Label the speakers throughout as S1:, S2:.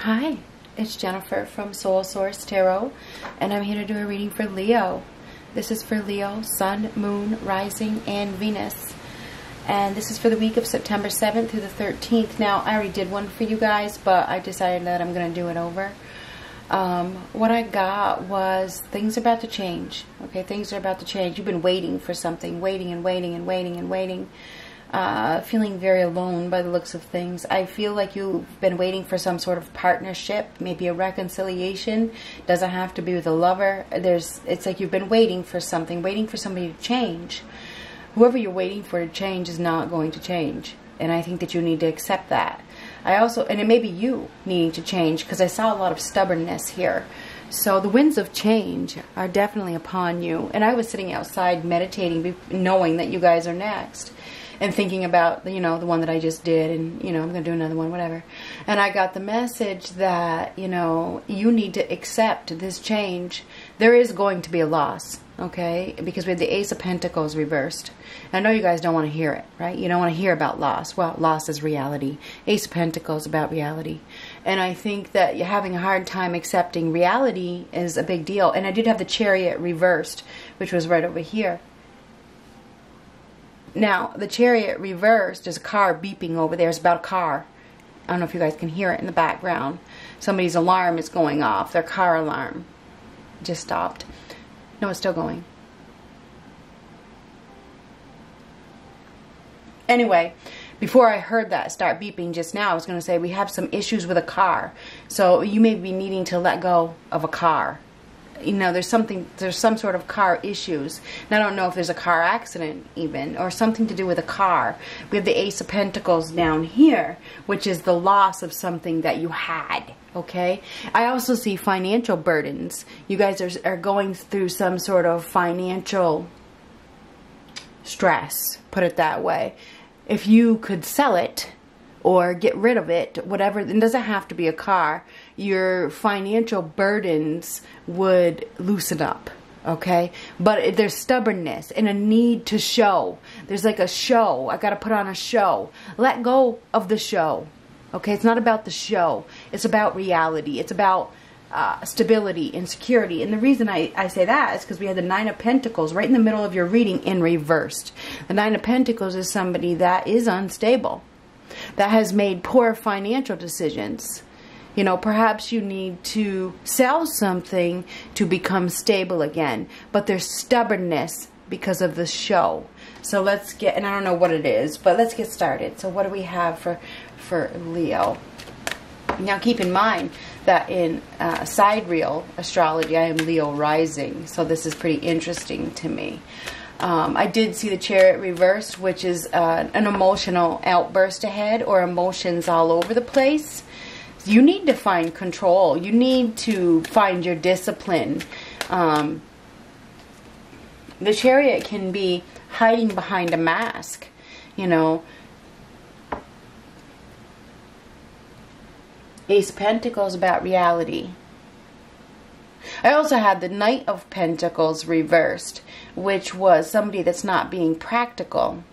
S1: Hi, it's Jennifer from Soul Source Tarot, and I'm here to do a reading for Leo. This is for Leo, Sun, Moon, Rising, and Venus. And this is for the week of September 7th through the 13th. Now, I already did one for you guys, but I decided that I'm going to do it over. Um, what I got was things are about to change. Okay, things are about to change. You've been waiting for something, waiting and waiting and waiting and waiting uh, feeling very alone by the looks of things. I feel like you've been waiting for some sort of partnership, maybe a reconciliation. Doesn't have to be with a lover. There's, it's like you've been waiting for something, waiting for somebody to change. Whoever you're waiting for to change is not going to change, and I think that you need to accept that. I also, and it may be you needing to change because I saw a lot of stubbornness here. So the winds of change are definitely upon you. And I was sitting outside meditating, knowing that you guys are next and thinking about you know the one that I just did and you know I'm going to do another one whatever. And I got the message that you know you need to accept this change. There is going to be a loss okay? Because we had the ace of pentacles reversed. I know you guys don't want to hear it right? You don't want to hear about loss. Well loss is reality. Ace of pentacles about reality. And I think that having a hard time accepting reality is a big deal. And I did have the chariot reversed which was right over here now, the chariot reversed, there's a car beeping over there. It's about a car. I don't know if you guys can hear it in the background. Somebody's alarm is going off. Their car alarm just stopped. No, it's still going. Anyway, before I heard that start beeping just now, I was going to say we have some issues with a car. So you may be needing to let go of a car you know there's something there's some sort of car issues and i don't know if there's a car accident even or something to do with a car we have the ace of pentacles down here which is the loss of something that you had okay i also see financial burdens you guys are, are going through some sort of financial stress put it that way if you could sell it or get rid of it, whatever. It doesn't have to be a car. Your financial burdens would loosen up. Okay, but there's stubbornness and a need to show. There's like a show. I got to put on a show. Let go of the show. Okay, it's not about the show. It's about reality. It's about uh, stability and security. And the reason I, I say that is because we had the Nine of Pentacles right in the middle of your reading in reversed. The Nine of Pentacles is somebody that is unstable that has made poor financial decisions. You know, perhaps you need to sell something to become stable again, but there's stubbornness because of the show. So let's get, and I don't know what it is, but let's get started. So what do we have for, for Leo? Now keep in mind that in uh, sidereal astrology, I am Leo rising, so this is pretty interesting to me. Um, I did see the chariot reversed, which is uh, an emotional outburst ahead or emotions all over the place. You need to find control. You need to find your discipline. Um, the chariot can be hiding behind a mask, you know. Ace Pentacles about reality. I also had the Knight of Pentacles reversed, which was somebody that's not being practical.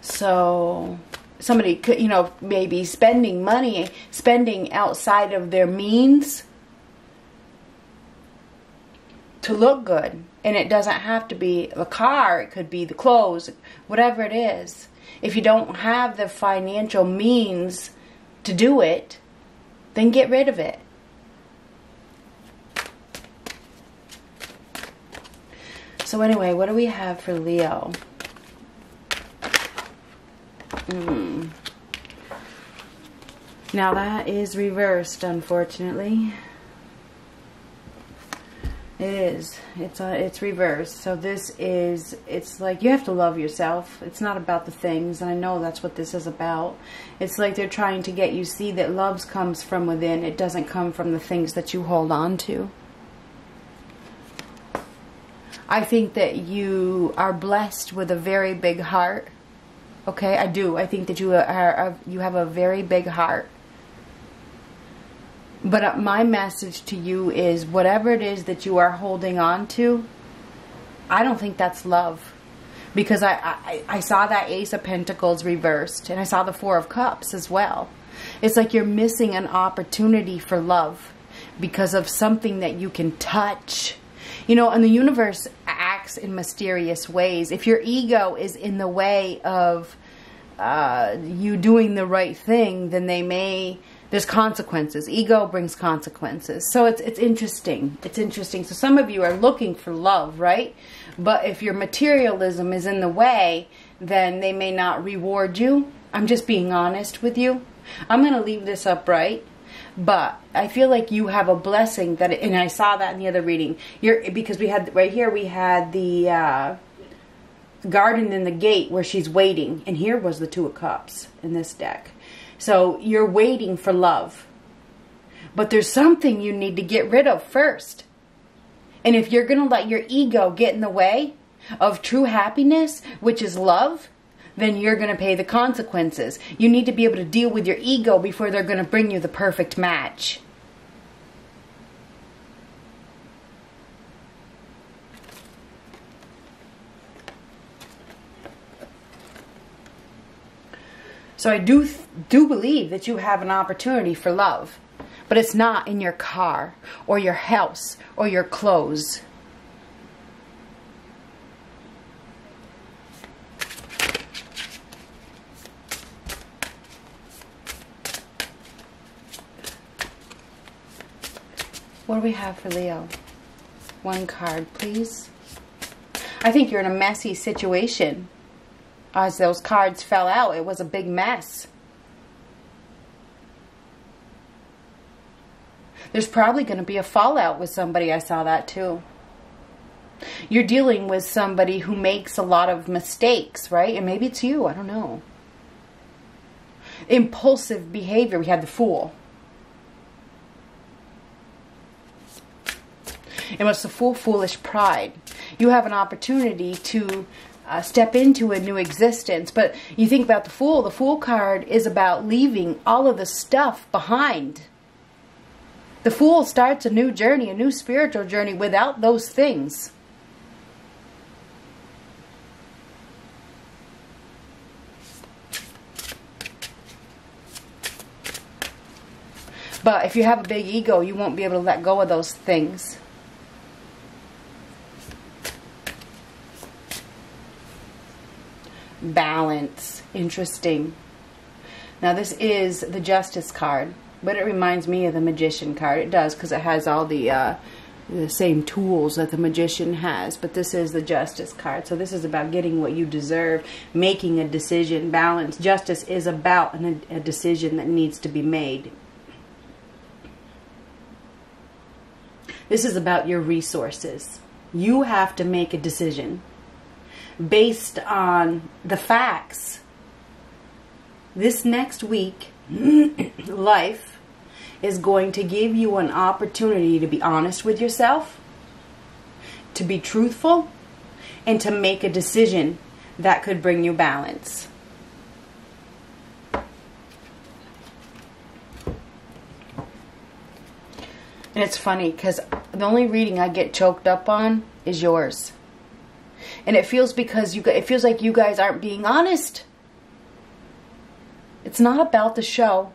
S1: So somebody could, you know, maybe spending money, spending outside of their means to look good. And it doesn't have to be the car, it could be the clothes, whatever it is. If you don't have the financial means to do it, then get rid of it. So anyway, what do we have for Leo? Mm. Now that is reversed, unfortunately. It is. It's uh, it's reversed. So this is. It's like you have to love yourself. It's not about the things, and I know that's what this is about. It's like they're trying to get you see that love comes from within. It doesn't come from the things that you hold on to. I think that you are blessed with a very big heart. Okay, I do. I think that you are you have a very big heart. But uh, my message to you is whatever it is that you are holding on to, I don't think that's love. because I, I I saw that Ace of Pentacles reversed, and I saw the Four of Cups as well. It's like you're missing an opportunity for love because of something that you can touch. You know, and the universe acts in mysterious ways. If your ego is in the way of uh, you doing the right thing, then they may there's consequences. Ego brings consequences. So it's it's interesting. It's interesting. So some of you are looking for love, right? But if your materialism is in the way, then they may not reward you. I'm just being honest with you. I'm going to leave this upright. But I feel like you have a blessing that, and I saw that in the other reading. You're because we had right here we had the uh, garden in the gate where she's waiting, and here was the two of cups in this deck. So you're waiting for love. But there's something you need to get rid of first. And if you're to let your ego get in the way of true happiness, which is love, then you're going to pay the consequences. You need to be able to deal with your ego before they're going to bring you the perfect match. So I do do believe that you have an opportunity for love, but it's not in your car or your house or your clothes. What do we have for Leo? One card, please. I think you're in a messy situation as those cards fell out, it was a big mess. There's probably going to be a fallout with somebody. I saw that too. You're dealing with somebody who makes a lot of mistakes, right? And maybe it's you. I don't know. Impulsive behavior. We had the fool. It was the fool, foolish pride. You have an opportunity to uh, step into a new existence. But you think about the Fool, the Fool card is about leaving all of the stuff behind. The Fool starts a new journey, a new spiritual journey without those things. But if you have a big ego, you won't be able to let go of those things. Balance. Interesting. Now this is the Justice card, but it reminds me of the Magician card. It does because it has all the uh, the same tools that the Magician has, but this is the Justice card. So this is about getting what you deserve, making a decision, balance. Justice is about an, a decision that needs to be made. This is about your resources. You have to make a decision based on the facts. This next week, life is going to give you an opportunity to be honest with yourself, to be truthful, and to make a decision that could bring you balance. And it's funny because the only reading I get choked up on is yours and it feels because you it feels like you guys aren't being honest. It's not about the show.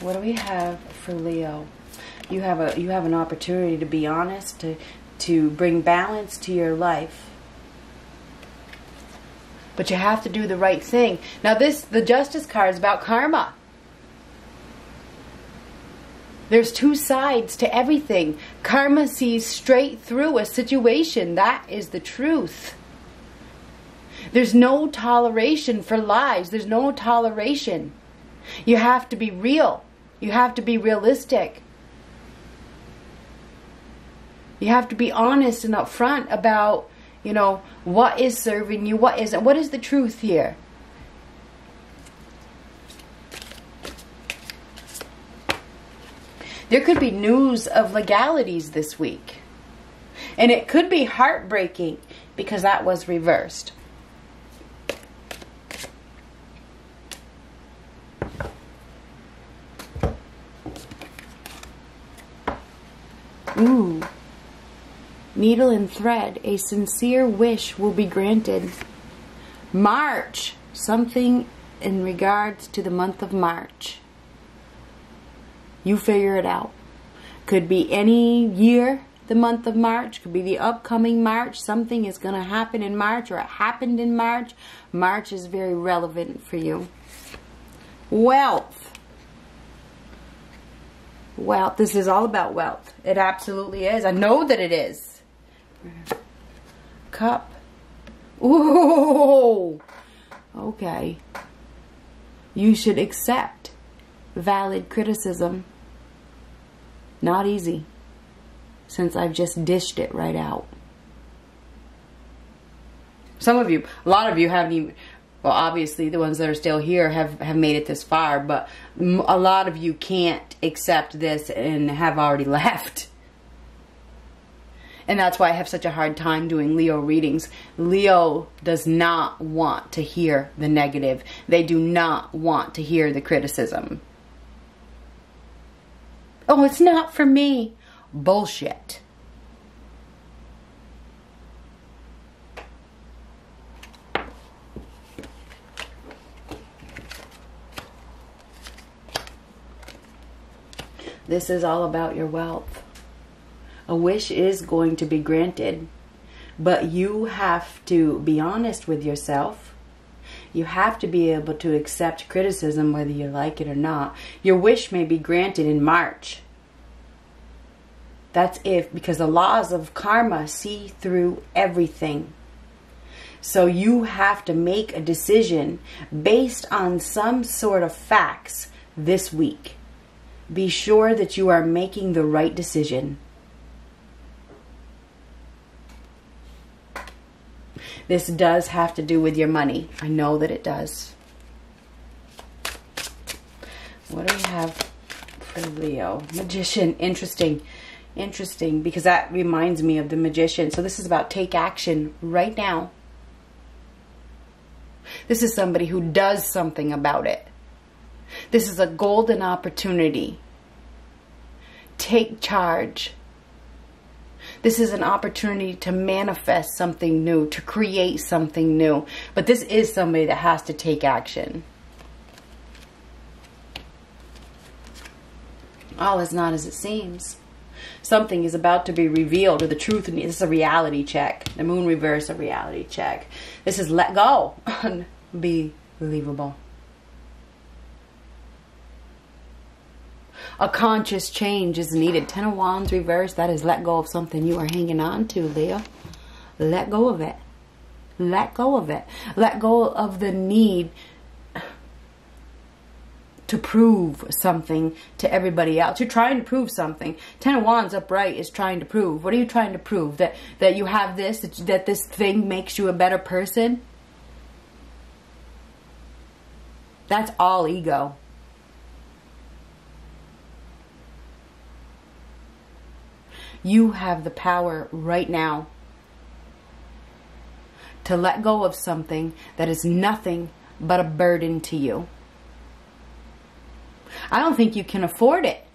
S1: What do we have for Leo? You have a you have an opportunity to be honest, to to bring balance to your life. But you have to do the right thing. Now this the justice card is about karma. There's two sides to everything. Karma sees straight through a situation. That is the truth. There's no toleration for lies. There's no toleration. You have to be real. You have to be realistic. You have to be honest and upfront about, you know, what is serving you, what isn't. What is the truth here? There could be news of legalities this week. And it could be heartbreaking because that was reversed. Ooh. Needle and thread, a sincere wish will be granted. March, something in regards to the month of March. You figure it out. Could be any year, the month of March, could be the upcoming March. Something is going to happen in March or it happened in March. March is very relevant for you. Wealth. Wealth. This is all about wealth. It absolutely is. I know that it is. Cup. Ooh. Okay. You should accept valid criticism. Not easy, since I've just dished it right out. Some of you, a lot of you haven't even, well, obviously the ones that are still here have, have made it this far, but a lot of you can't accept this and have already left. And that's why I have such a hard time doing Leo readings. Leo does not want to hear the negative. They do not want to hear the criticism. Oh, it's not for me. Bullshit. This is all about your wealth. A wish is going to be granted, but you have to be honest with yourself. You have to be able to accept criticism whether you like it or not. Your wish may be granted in March. That's if, because the laws of karma see through everything. So you have to make a decision based on some sort of facts this week. Be sure that you are making the right decision. This does have to do with your money. I know that it does. What do we have for Leo? Magician. Interesting. Interesting because that reminds me of the magician. So this is about take action right now. This is somebody who does something about it. This is a golden opportunity. Take charge. This is an opportunity to manifest something new, to create something new. But this is somebody that has to take action. All is not as it seems. Something is about to be revealed, or the truth. This is a reality check. The moon reverse, a reality check. This is let go. Unbelievable. A conscious change is needed. Ten of Wands reversed, that is let go of something you are hanging on to, Leo. Let go of it. Let go of it. Let go of the need to prove something to everybody else. You're trying to prove something. Ten of Wands upright is trying to prove. What are you trying to prove? That that you have this, that, that this thing makes you a better person? That's all ego. You have the power right now to let go of something that is nothing but a burden to you. I don't think you can afford it.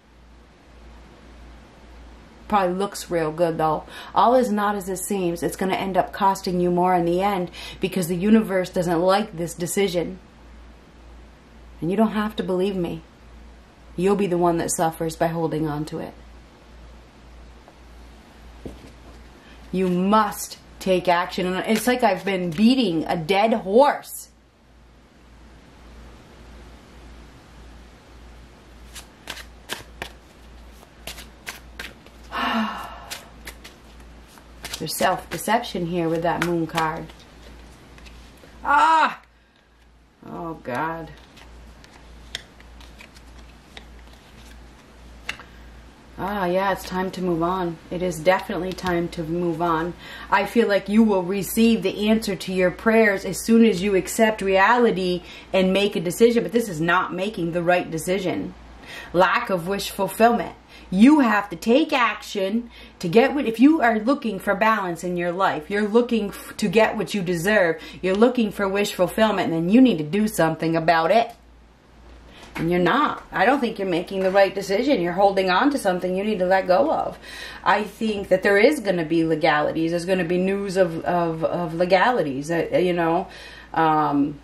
S1: Probably looks real good though. All is not as it seems. It's going to end up costing you more in the end because the universe doesn't like this decision. And you don't have to believe me. You'll be the one that suffers by holding on to it. You must take action. And it's like I've been beating a dead horse. There's self-deception here with that moon card. Ah! Oh, God. Ah, yeah, it's time to move on. It is definitely time to move on. I feel like you will receive the answer to your prayers as soon as you accept reality and make a decision. But this is not making the right decision. Lack of wish fulfillment. You have to take action to get what, if you are looking for balance in your life, you're looking to get what you deserve, you're looking for wish fulfillment, and then you need to do something about it. And you're not. I don't think you're making the right decision. You're holding on to something you need to let go of. I think that there is going to be legalities. There's going to be news of, of, of legalities. Uh, you know, um,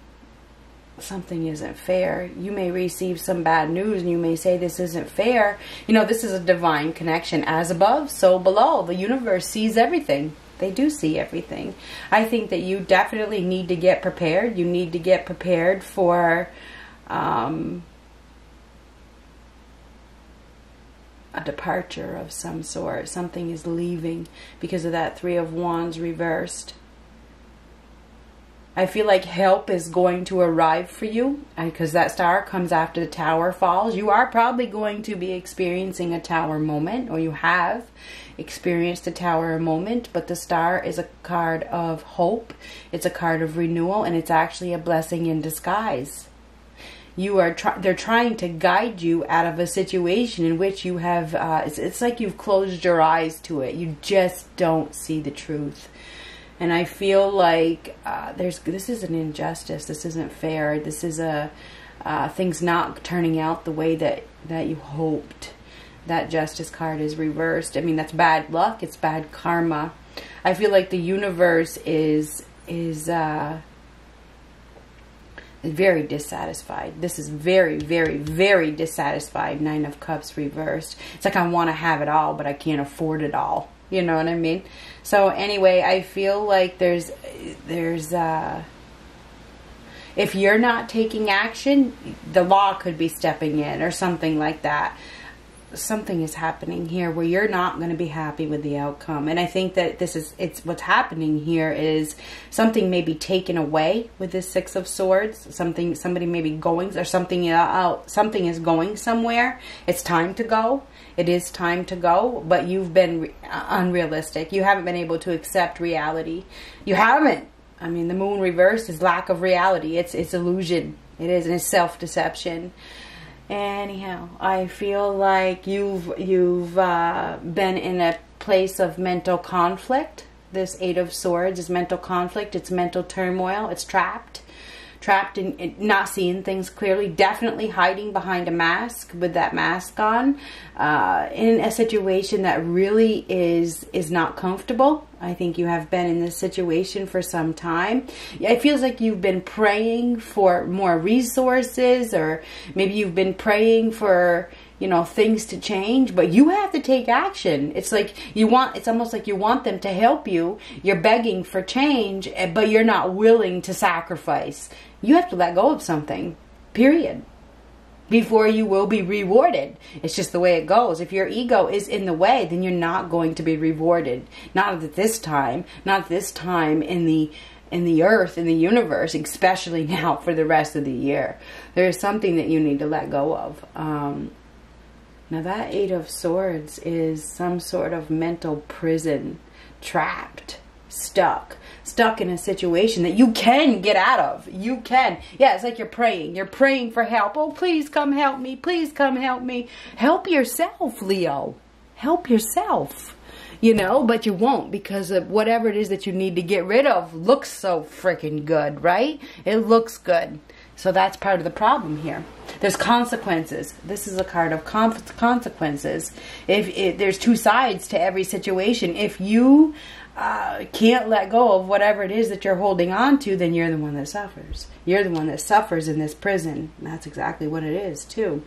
S1: something isn't fair. You may receive some bad news and you may say this isn't fair. You know, this is a divine connection. As above, so below. The universe sees everything. They do see everything. I think that you definitely need to get prepared. You need to get prepared for um, a departure of some sort. Something is leaving because of that Three of Wands reversed. I feel like help is going to arrive for you because that star comes after the tower falls. You are probably going to be experiencing a tower moment, or you have experienced a tower moment, but the star is a card of hope, it's a card of renewal, and it's actually a blessing in disguise. You are try- they're trying to guide you out of a situation in which you have uh, it's, it's like you've closed your eyes to it. You just don't see the truth and I feel like uh, there's this is an injustice. This isn't fair. This is a uh, things not turning out the way that that you hoped. That justice card is reversed. I mean, that's bad luck. It's bad karma. I feel like the universe is is uh, very dissatisfied. This is very, very, very dissatisfied. Nine of Cups reversed. It's like I want to have it all, but I can't afford it all. You know what I mean? So anyway, I feel like there's there's uh if you're not taking action, the law could be stepping in or something like that something is happening here where you're not going to be happy with the outcome. And i think that this is it's what's happening here is something may be taken away with this six of swords something somebody may be going or something uh, out something is going somewhere. It's time to go. It is time to go but you've been uh, unrealistic. You haven't been able to accept reality. You haven't. I mean the moon reverse is lack of reality. It's it's illusion. It is and it's self-deception Anyhow, I feel like you've you've uh, been in a place of mental conflict. This Eight of Swords is mental conflict. It's mental turmoil. It's trapped trapped in, not seeing things clearly, definitely hiding behind a mask with that mask on, uh, in a situation that really is is not comfortable. I think you have been in this situation for some time. It feels like you've been praying for more resources, or maybe you've been praying for you know things to change but you have to take action. It's like you want it's almost like you want them to help you. You're begging for change eh, but you're not willing to sacrifice. You have to let go of something period before you will be rewarded. It's just the way it goes. If your ego is in the way, then you're not going to be rewarded. Not at this time, not this time in the in the earth, in the universe, especially now for the rest of the year. There is something that you need to let go of. Um, now, that Eight of Swords is some sort of mental prison, trapped, stuck, stuck in a situation that you can get out of. You can. Yeah, it's like you're praying. You're praying for help. Oh, please come help me. Please come help me. Help yourself, Leo. Help yourself. You know, but you won't because of whatever it is that you need to get rid of looks so freaking good, right? It looks good. So that's part of the problem here. There's consequences. This is a card of consequences. If it, there's two sides to every situation, if you uh, can't let go of whatever it is that you're holding on to, then you're the one that suffers. You're the one that suffers in this prison. That's exactly what it is, too.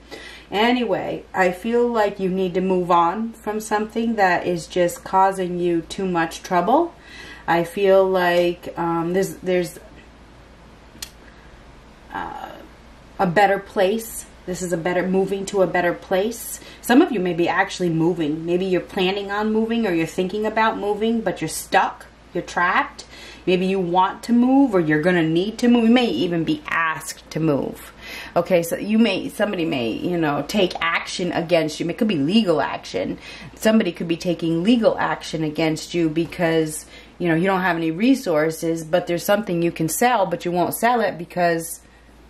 S1: Anyway, I feel like you need to move on from something that is just causing you too much trouble. I feel like um, there's there's uh, a better place. This is a better moving to a better place. Some of you may be actually moving. Maybe you're planning on moving or you're thinking about moving, but you're stuck. You're trapped. Maybe you want to move or you're going to need to move. You may even be asked to move. Okay, so you may, somebody may, you know, take action against you. It could be legal action. Somebody could be taking legal action against you because, you know, you don't have any resources, but there's something you can sell, but you won't sell it because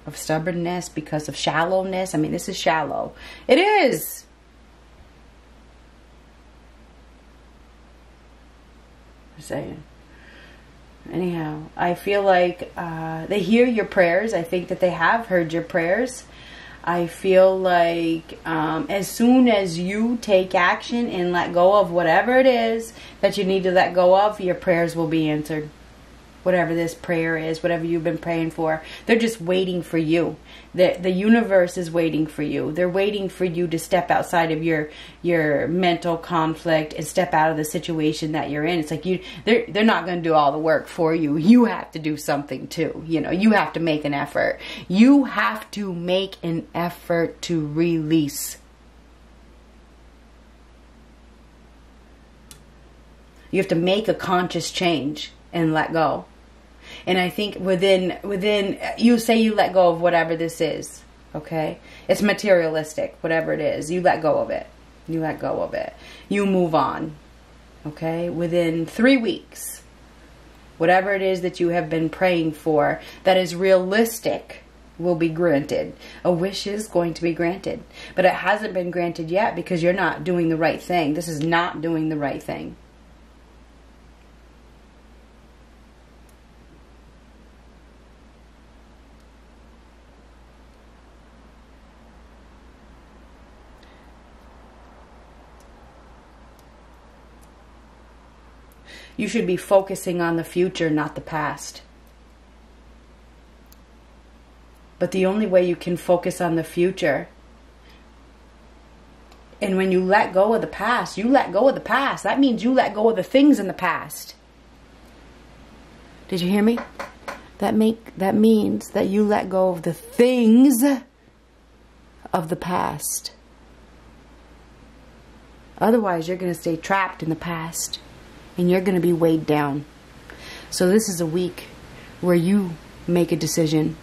S1: of stubbornness, because of shallowness. I mean, this is shallow. It is. I'm saying. Anyhow, I feel like uh, they hear your prayers. I think that they have heard your prayers. I feel like um, as soon as you take action and let go of whatever it is that you need to let go of, your prayers will be answered whatever this prayer is, whatever you've been praying for. They're just waiting for you. The the universe is waiting for you. They're waiting for you to step outside of your your mental conflict and step out of the situation that you're in. It's like you they're they're not going to do all the work for you. You have to do something too. You know, you have to make an effort. You have to make an effort to release. You have to make a conscious change and let go. And I think within within you say you let go of whatever this is, okay? It's materialistic, whatever it is. You let go of it. You let go of it. You move on. Okay? Within 3 weeks, whatever it is that you have been praying for that is realistic will be granted. A wish is going to be granted, but it hasn't been granted yet because you're not doing the right thing. This is not doing the right thing. You should be focusing on the future, not the past. But the only way you can focus on the future, and when you let go of the past, you let go of the past. That means you let go of the things in the past. Did you hear me? That make that means that you let go of the things of the past. Otherwise, you're going to stay trapped in the past and you're going to be weighed down. So, this is a week where you make a decision.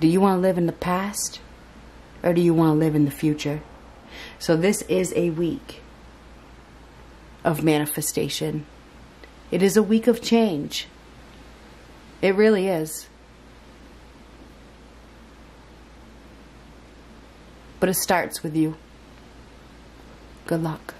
S1: Do you want to live in the past or do you want to live in the future? So, this is a week of manifestation. It is a week of change. It really is. But it starts with you. Good luck.